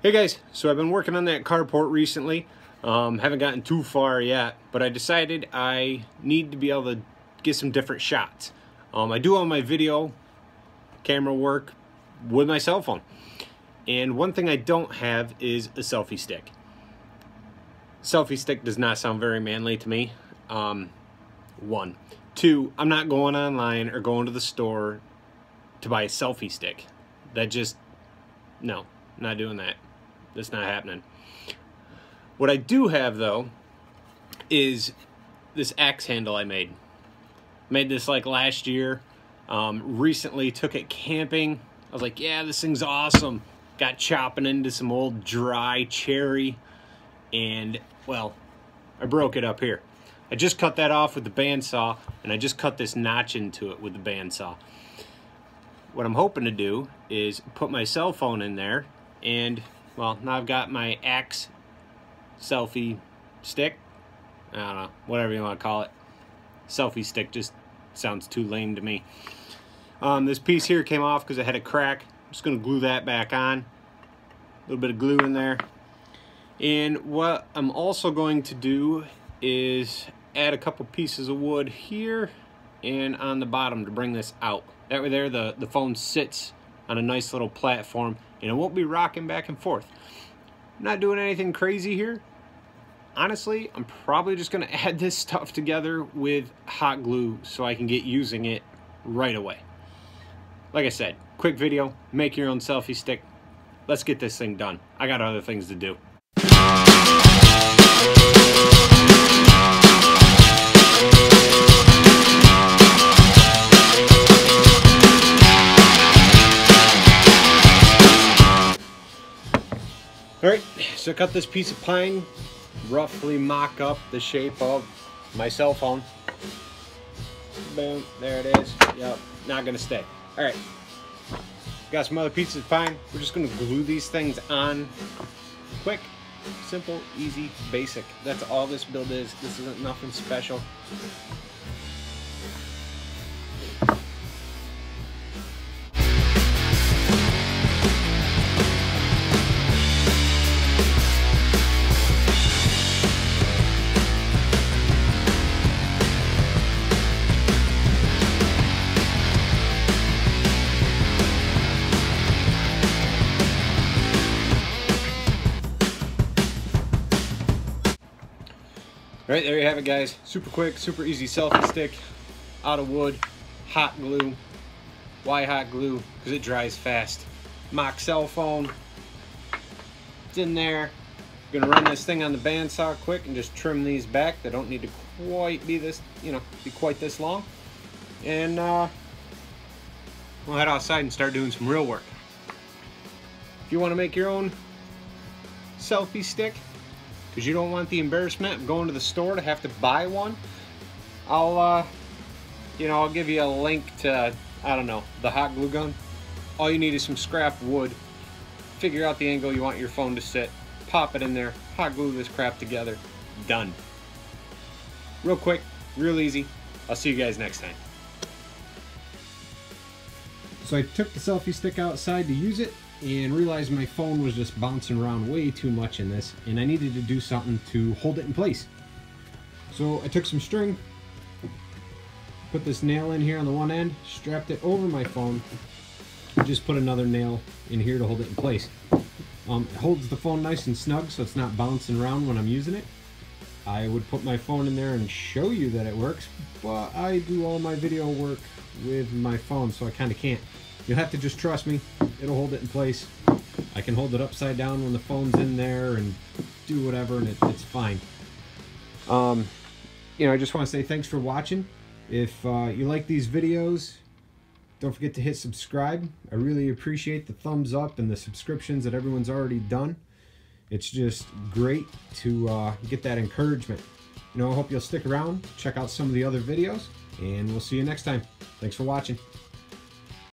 Hey guys, so I've been working on that carport recently. Um, haven't gotten too far yet, but I decided I need to be able to get some different shots. Um, I do all my video camera work with my cell phone. And one thing I don't have is a selfie stick. Selfie stick does not sound very manly to me. Um, one. Two, I'm not going online or going to the store to buy a selfie stick. That just, no, not doing that. That's not happening. What I do have though is this axe handle I made. Made this like last year. Um, recently took it camping. I was like, yeah, this thing's awesome. Got chopping into some old dry cherry and well, I broke it up here. I just cut that off with the bandsaw and I just cut this notch into it with the bandsaw. What I'm hoping to do is put my cell phone in there and well, now I've got my axe selfie stick. I don't know, whatever you want to call it. Selfie stick just sounds too lame to me. Um, this piece here came off because it had a crack. I'm just going to glue that back on. A little bit of glue in there. And what I'm also going to do is add a couple pieces of wood here and on the bottom to bring this out. That way there the, the phone sits on a nice little platform and it won't be rocking back and forth. I'm not doing anything crazy here. Honestly, I'm probably just to add this stuff together with hot glue so I can get using it right away. Like I said, quick video, make your own selfie stick. Let's get this thing done. I got other things to do. So cut this piece of pine, roughly mock up the shape of my cell phone. Boom, there it is. Yep, not gonna stay. All right, got some other pieces of pine. We're just gonna glue these things on quick, simple, easy, basic. That's all this build is. This isn't nothing special. Right, there you have it, guys. Super quick, super easy selfie stick, out of wood, hot glue. Why hot glue? Because it dries fast. Mock cell phone. It's in there. Gonna run this thing on the bandsaw quick and just trim these back. They don't need to quite be this, you know, be quite this long. And uh, we'll head outside and start doing some real work. If you want to make your own selfie stick, because you don't want the embarrassment of going to the store to have to buy one, I'll, uh, you know, I'll give you a link to, I don't know, the hot glue gun. All you need is some scrap wood. Figure out the angle you want your phone to sit. Pop it in there. Hot glue this crap together. Done. Real quick, real easy. I'll see you guys next time. So I took the selfie stick outside to use it and realized my phone was just bouncing around way too much in this and I needed to do something to hold it in place. So I took some string, put this nail in here on the one end, strapped it over my phone, and just put another nail in here to hold it in place. Um, it holds the phone nice and snug so it's not bouncing around when I'm using it. I would put my phone in there and show you that it works, but I do all my video work with my phone so I kind of can't. You'll have to just trust me. It'll hold it in place. I can hold it upside down when the phone's in there and do whatever, and it, it's fine. Um, you know, I just want to say thanks for watching. If uh, you like these videos, don't forget to hit subscribe. I really appreciate the thumbs up and the subscriptions that everyone's already done. It's just great to uh, get that encouragement. You know, I hope you'll stick around, check out some of the other videos, and we'll see you next time. Thanks for watching.